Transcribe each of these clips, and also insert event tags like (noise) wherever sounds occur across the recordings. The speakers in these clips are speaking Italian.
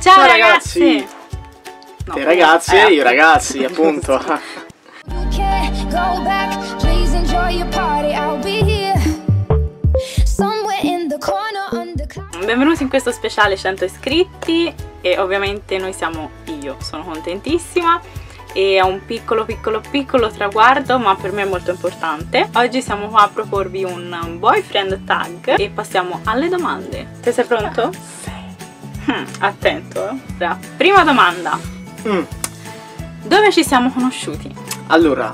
Ciao, Ciao, ragazzi! ragazzi. No, Te ragazzi eh, e io ragazzi, (laughs) appunto. Benvenuti in questo speciale 100 iscritti e ovviamente noi siamo io, sono contentissima e è un piccolo piccolo piccolo traguardo ma per me è molto importante. Oggi siamo qua a proporvi un boyfriend tag e passiamo alle domande. Te sei pronto? Hmm, attento. eh. Prima domanda. Mm, Dove ci siamo conosciuti? Allora,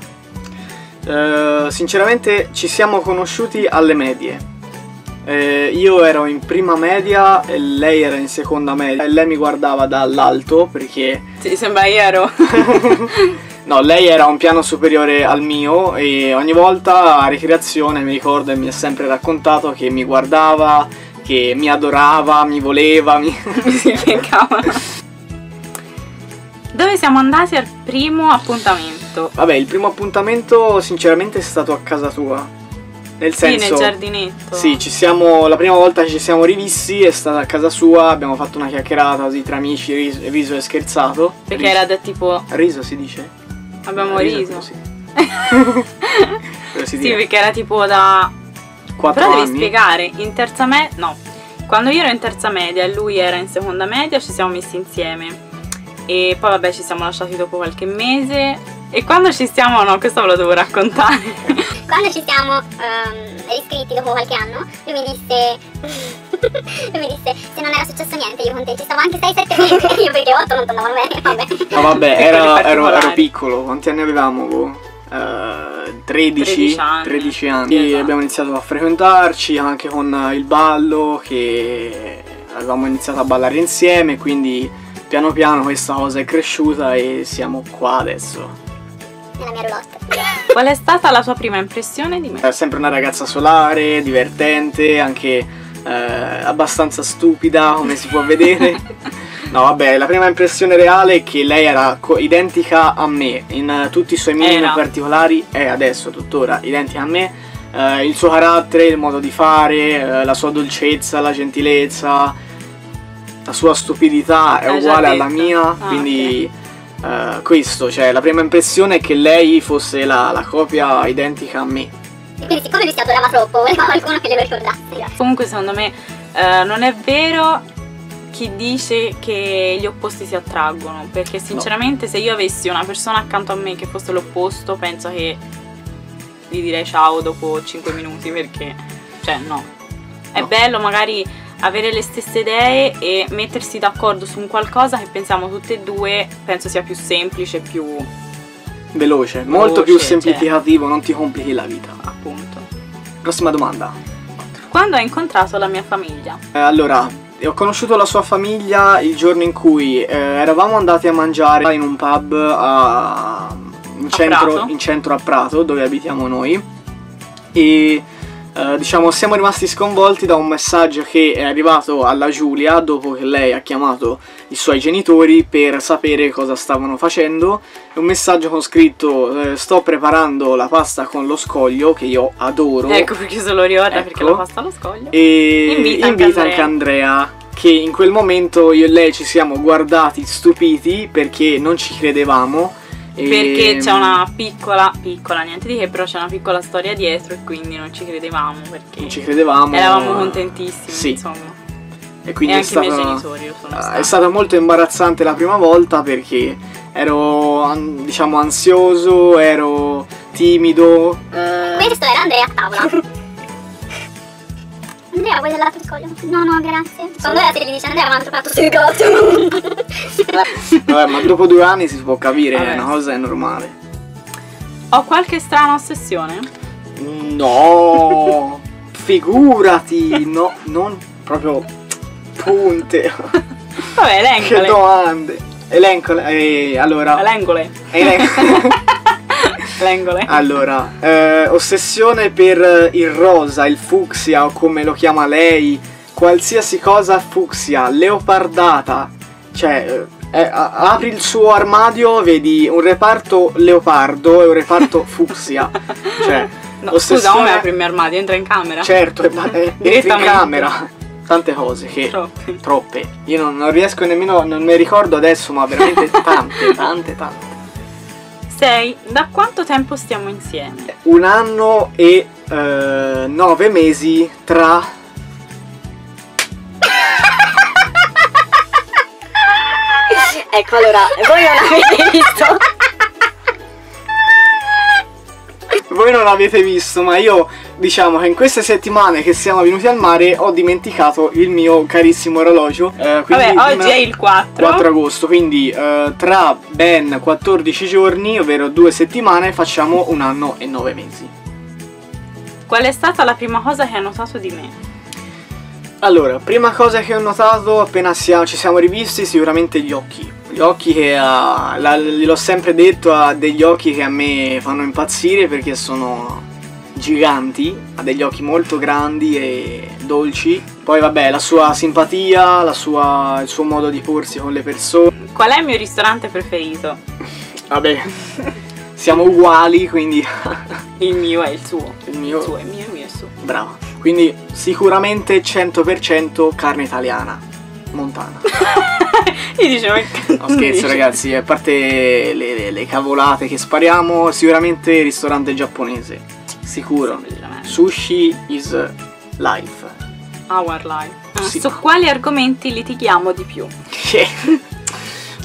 eh, sinceramente ci siamo conosciuti alle medie. Eh, io ero in prima media e lei era in seconda media e lei mi guardava dall'alto perché Sì, sembra iero. (laughs) no, lei era un piano superiore al mio e ogni volta a ricreazione mi ricordo e mi ha sempre raccontato che mi guardava, che mi adorava, mi voleva, mi... (laughs) Mi si beccava. Dove siamo andati al primo appuntamento? Vabbè, il primo appuntamento sinceramente è stato a casa tua. Nel Sì, senso nel giardinetto. Sì, ci siamo. La prima volta che ci siamo rivisti è stata a casa sua, abbiamo fatto una chiacchierata così tra amici, riso, riso e scherzato. Perché riso. era da tipo. Riso si dice? Abbiamo riso. Sì. (laughs) Si Sì, dice. perché era tipo da. Quattro Però devi anni. spiegare, in terza media. No. Quando io ero in terza media e lui era in seconda media, ci siamo messi insieme. E poi vabbè ci siamo lasciati dopo qualche mese. E quando ci siamo, no, questo ve lo devo raccontare. (laughs) Quando ci siamo ehm, riscritti dopo qualche anno, lui mi disse. (laughs) lui mi disse se non era successo niente io con te, ci stavo anche 6-7 mesi, (laughs) io perché 8 non tornavano bene, vabbè. No, vabbè, era- ero, ero piccolo. Quanti anni avevamo? Boh? Eh, 13, 13 anni. 13 anni. Sì, esatto. abbiamo iniziato a frequentarci anche con il ballo che avevamo iniziato a ballare insieme, quindi piano piano questa cosa è cresciuta e siamo qua adesso. Nella mia roulotte. (laughs) Qual è stata la tua prima impressione di me? È sempre una ragazza solare, divertente, anche eh, abbastanza stupida, come si può vedere. (laughs) No, vabbè, la prima impressione reale è che lei era co- identica a me in eh, tutti i suoi minimi particolari, è adesso tuttora identica a me. Eh, il suo carattere, il modo di fare, eh, la sua dolcezza, la gentilezza, la sua stupidità è già uguale alla mia, Ah, quindi eh, questo, cioè la prima impressione è che lei fosse la, la copia identica a me. Quindi siccome lui si adorava troppo, voleva qualcuno che glielo ricordasse. Comunque secondo me eh, non è vero chi dice che gli opposti si attraggono, perché sinceramente se io avessi una persona accanto a me che fosse l'opposto, penso che gli direi ciao dopo 5 minuti perché, cioè no, è No. bello magari avere le stesse idee e mettersi d'accordo su un qualcosa che pensiamo tutte e due, penso sia più semplice, più Veloce, molto più Veloce, cioè. semplificativo, non ti complichi la vita. appunto. Prossima domanda. Quando hai incontrato la mia famiglia? Eh, allora, ho conosciuto la sua famiglia il giorno in cui eh, eravamo andati a mangiare in un pub a, in, A centro, in centro a Prato, dove abitiamo noi. E eh, diciamo siamo rimasti sconvolti da un messaggio che è arrivato alla Giulia dopo che lei ha chiamato i suoi genitori per sapere cosa stavano facendo. È un messaggio con scritto eh, sto preparando la pasta con lo scoglio che io adoro. Ecco perché se lo ricorda perché Ecco. la pasta allo scoglio. E Invita invita, anche anche Andrea. Che in quel momento io e lei ci siamo guardati stupiti perché non ci credevamo. E- Perché c'è una piccola, piccola, niente di che, però c'è una piccola storia dietro e quindi non ci credevamo perché Non ci credevamo. eravamo contentissimi, Sì. insomma. E quindi e è anche i miei stata, genitori sono è stata molto imbarazzante la prima volta perché ero diciamo ansioso, ero timido. Questo era Andrea a tavola. (laughs) Andrea, vuoi del latte di scoglio? No, no, grazie. Quando era si dice Andrea, ma un altro piatto sì, grazie. (laughs) Vabbè, ma dopo due anni si può capire, Vabbè. è una cosa è normale. Ho qualche strana ossessione? No, figurati, no, non proprio punte. Vabbè, che elencole. domande. Elencole, eh, allora, Elengole. elen- (laughs) Elengole. allora, eh, ossessione per il rosa, il fucsia o come lo chiama lei, qualsiasi cosa fucsia, leopardata, cioè eh, eh, apri il suo armadio, vedi un reparto leopardo e un reparto (laughs) fucsia, cioè No, scusa, ossessione- come apri il mio armadio? Entra in camera. Certo, e eh, entri in camera. tante cose che... Troppi. Troppe. Io non, non riesco nemmeno, non mi ricordo adesso, ma veramente tante, (laughs) tante, tante. Sei, da quanto tempo stiamo insieme? Un anno e eh, nove mesi tra... Ecco, allora, voi non avete visto? Voi non l'avete visto, ma io diciamo che in queste settimane che siamo venuti al mare ho dimenticato il mio carissimo orologio. eh, Vabbè, oggi è il 4. 4 agosto, quindi eh, tra ben 14 giorni, ovvero due settimane, facciamo un anno e nove mesi. Qual è stata la prima cosa che hai notato di me? Allora, prima cosa che ho notato appena ci siamo rivisti, sicuramente gli occhi. Gli occhi che ha, la- gliel'ho sempre detto, ha degli occhi che a me fanno impazzire perché sono giganti, ha degli occhi molto grandi e dolci. Poi vabbè, la sua simpatia, la sua- il suo modo di porsi con le persone. Qual è il mio ristorante preferito? Vabbè, siamo uguali, quindi (laughs) Il mio è il suo. il mio... Il suo è il mio, il mio è il suo. Bravo. Quindi sicuramente 100% carne italiana, montana. (laughs) (laughs) Io dicevo che No scherzo ragazzi, a parte le, le- le cavolate che spariamo, sicuramente ristorante giapponese. Sicuro. Sushi is life. Our life. Ah, Sì. Su quali argomenti litighiamo di più?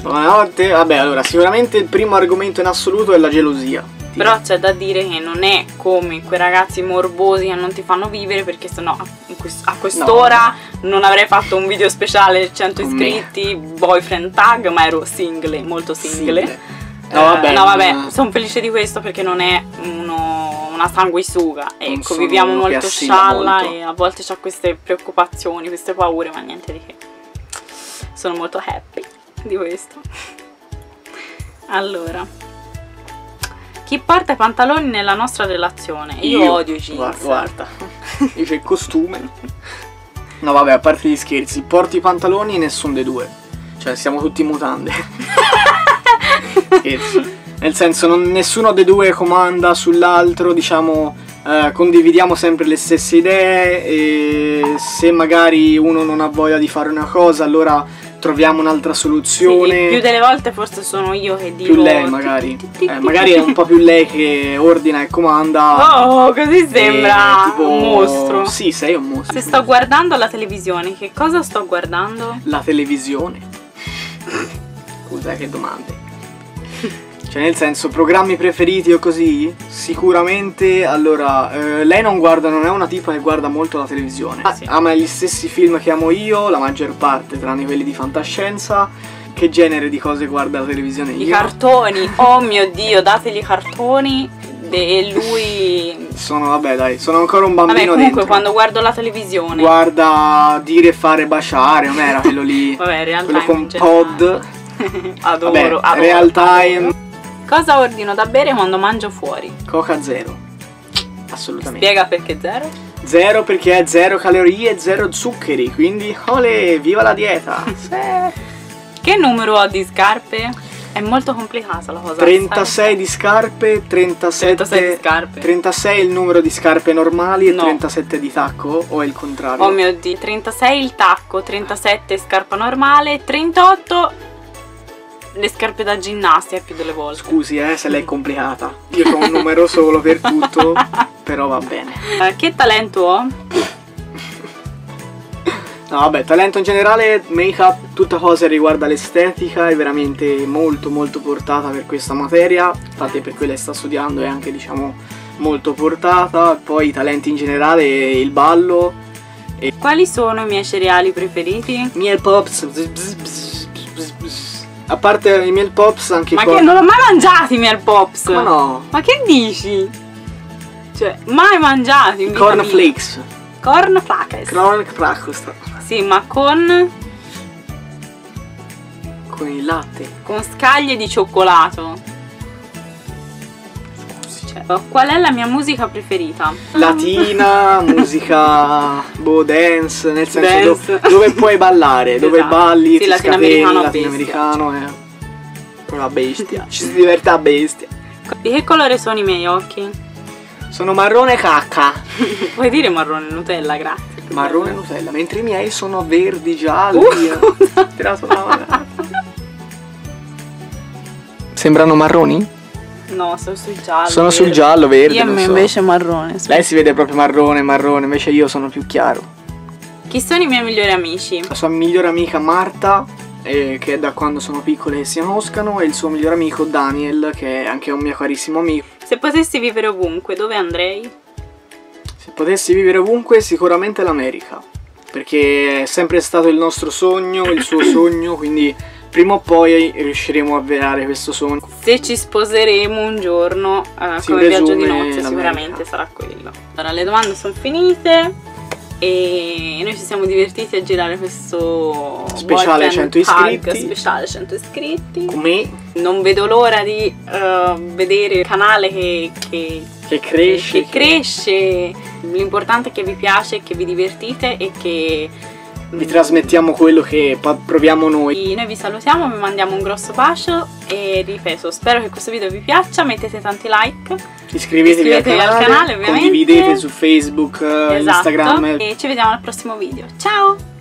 Buonanotte. Vabbè, allora, sicuramente il primo argomento in assoluto è la gelosia. Però c'è da dire che non è come quei ragazzi morbosi che non ti fanno vivere perché sennò a, quest'ora non avrei fatto un video speciale 100 Con me. iscritti, boyfriend tag, ma ero single, molto single. Single. No, vabbè, Eh, no, vabbè, sono felice di questo perché non è uno- una sanguisuga. Ecco, viviamo molto scialla molto. e a volte c'ha queste preoccupazioni, queste paure, ma niente di che. Sono molto happy di questo. (laughs) Allora, chi porta i pantaloni nella nostra relazione? Io, odio i jeans. Guarda. Io c'è il costume. No, vabbè, a parte gli scherzi, porti i pantaloni nessun dei due. Cioè, siamo tutti in mutande. (laughs) Scherzi. Nel senso, non- nessuno dei due comanda sull'altro, diciamo, eh, condividiamo sempre le stesse idee e se magari uno non ha voglia di fare una cosa, allora troviamo un'altra Sì, soluzione. più delle volte forse sono io che dico Più lei magari. Eh, magari è un po' più lei che ordina e comanda. Oh, così sembra Eh, tipo- un mostro. Sì, sei un mostro. Se sto guardando la televisione, che cosa sto guardando? La televisione. (laughs) Scusa, che domande. Cioè, nel senso, programmi preferiti o così? Sicuramente, allora, eh, lei non guarda, non è una tipa che guarda molto la televisione. Ah, sì. Ama gli stessi film che amo io, la maggior parte, tranne quelli di fantascienza. Che genere di cose guarda la televisione I io? cartoni. (laughs) Oh mio dio, dategli i cartoni. E lui. sono, vabbè, dai, sono ancora un Vabbè, bambino comunque dentro. quando guardo la televisione. Guarda dire, fare, baciare, non era quello lì. (laughs) Vabbè, in realtà. quello in con pod. (laughs) adoro, Vabbè, adoro. real time. Cosa ordino da bere quando mangio fuori? Coca zero. Assolutamente. Spiega perché zero? Zero perché è zero calorie e zero zuccheri, quindi ole, viva la dieta. (laughs) Che numero ho di scarpe? È molto complicata la cosa. 36 sai? di scarpe, 37 36 di scarpe. 36 è il numero di scarpe normali e No. 37 di tacco o è il contrario? Oh mio dio, 36 il tacco, 37 scarpa normale, 38 le scarpe da ginnastica più delle volte. Scusi, eh, se è complicata. Io ho un numero solo per tutto, (laughs) però va bene. Eh, che talento ho? No, vabbè, talento in generale, make-up, tutta cosa riguarda l'estetica, è veramente molto molto portata per questa materia, infatti per quella che sta studiando è anche diciamo molto portata, poi i talenti in generale, il ballo, Quali sono i miei cereali preferiti? miel pops, bzz, bzz, bzz. A parte i miel pops anche Ma qua- che non ho mai mangiati i miel pops? Come no? Ma che dici? Cioè, mai mangiati Corn flakes, Corn flakes. corn flakes, Sì, ma con, con il latte. con scaglie di cioccolato. Cioè, qual è la mia musica preferita? Latina, (laughs) musica boh, dance, nel senso Dance. do- dove puoi ballare, dove Esatto. balli, Sì, ti latinoamericano bestia. latinoamericano è una bestia, ci si diverte a bestia. Di che colore sono i miei occhi? Sono marrone cacca. (laughs) Puoi dire marrone Nutella, grazie. marrone bello. Nutella, mentre i miei sono verdi, gialli. Uh, Ho tirato la (laughs) Sembrano marroni? No, sono sul giallo. sono sul verde. giallo, verde. Io me so. invece marrone. sì. Lei si vede proprio marrone, marrone, invece io sono più chiaro. Chi sono i miei migliori amici? La sua migliore amica Marta, eh, che è da quando sono piccole che si conoscano, e il suo migliore amico Daniel, che è anche un mio carissimo amico. Se potessi vivere ovunque, dove andrei? Se potessi vivere ovunque, sicuramente l'America. Perché è sempre stato il nostro sogno, il suo (coughs) sogno, quindi prima o poi riusciremo a avverare questo sogno. Se ci sposeremo un giorno Si come viaggio di nozze, sicuramente sarà quello. Allora, le domande sono finite e noi ci siamo divertiti a girare questo Speciale Walk and 100 Hug iscritti. speciale 100 iscritti. Come Non vedo l'ora di eh, vedere il canale che, che- che cresce. che cresce. L'importante è che vi piace, che vi divertite e che Vi trasmettiamo quello che proviamo noi. Noi vi salutiamo, vi mandiamo un grosso bacio e ripeto, spero che questo video vi piaccia, mettete tanti like. Iscrivetevi, Iscrivetevi al al canale, canale, ovviamente. condividete su Facebook, eh, esatto. Instagram. E ci vediamo al prossimo video. Ciao!